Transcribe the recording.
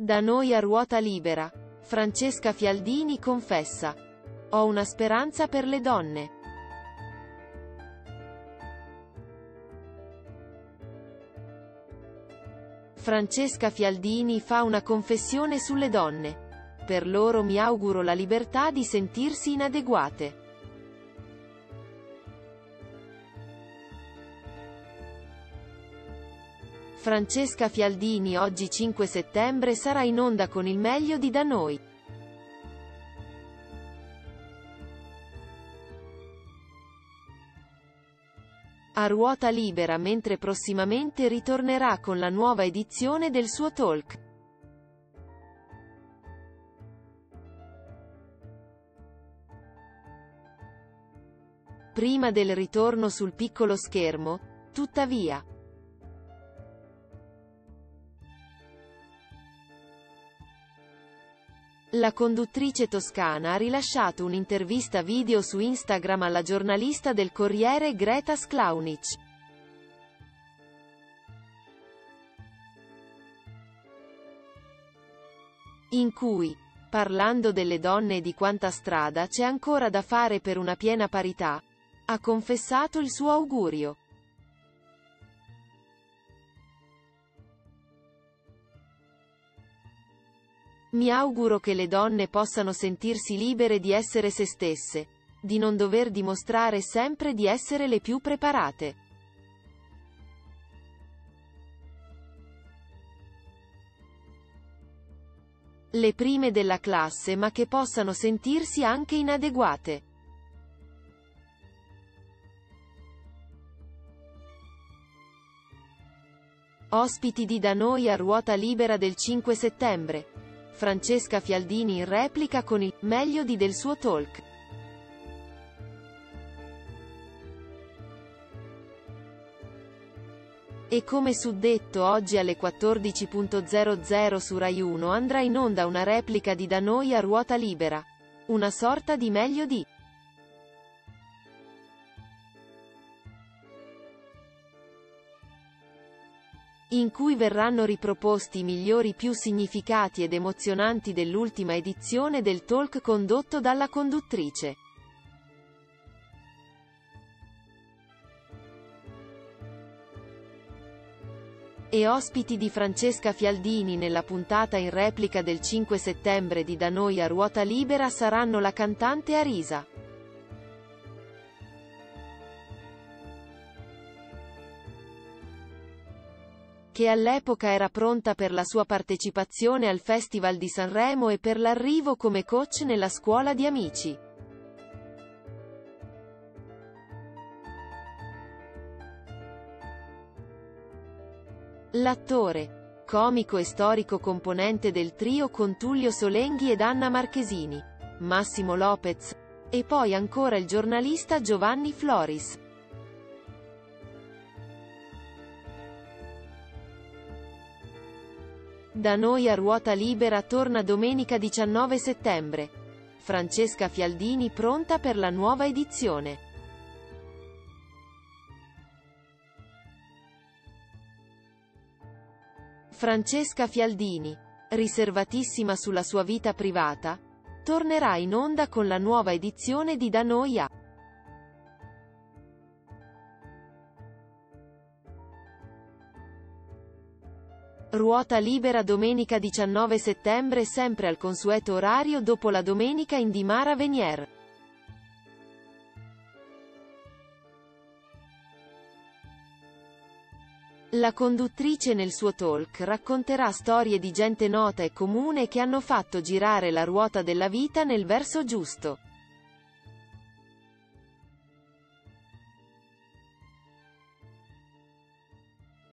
Da noi a ruota libera. Francesca Fialdini confessa. Ho una speranza per le donne. Francesca Fialdini fa una confessione sulle donne. Per loro mi auguro la libertà di sentirsi inadeguate. Francesca Fialdini oggi 5 settembre sarà in onda con il meglio di Da Noi. A ruota libera mentre prossimamente ritornerà con la nuova edizione del suo talk. Prima del ritorno sul piccolo schermo, tuttavia, La conduttrice toscana ha rilasciato un'intervista video su Instagram alla giornalista del Corriere Greta Sklaunic. In cui, parlando delle donne e di quanta strada c'è ancora da fare per una piena parità, ha confessato il suo augurio. Mi auguro che le donne possano sentirsi libere di essere se stesse, di non dover dimostrare sempre di essere le più preparate. Le prime della classe ma che possano sentirsi anche inadeguate. Ospiti di Da Noi a ruota libera del 5 settembre. Francesca Fialdini in replica con il meglio di del suo talk. E come suddetto oggi alle 14.00 su Rai 1 andrà in onda una replica di Da Noi a ruota libera. Una sorta di meglio di. In cui verranno riproposti i migliori più significati ed emozionanti dell'ultima edizione del talk condotto dalla conduttrice. E ospiti di Francesca Fialdini nella puntata in replica del 5 settembre di Da Noi a Ruota Libera saranno la cantante Arisa. Che all'epoca era pronta per la sua partecipazione al Festival di Sanremo e per l'arrivo come coach nella scuola di amici. L'attore, comico e storico componente del trio con Tullio Solenghi ed Anna Marchesini, Massimo Lopez, e poi ancora il giornalista Giovanni Floris. Da noi a ruota libera torna domenica 19 settembre. Francesca Fialdini pronta per la nuova edizione. Francesca Fialdini, riservatissima sulla sua vita privata, tornerà in onda con la nuova edizione di Da Noi a Ruota libera domenica 19 settembre sempre al consueto orario dopo la domenica in Dimara Venier. La conduttrice nel suo talk racconterà storie di gente nota e comune che hanno fatto girare la ruota della vita nel verso giusto.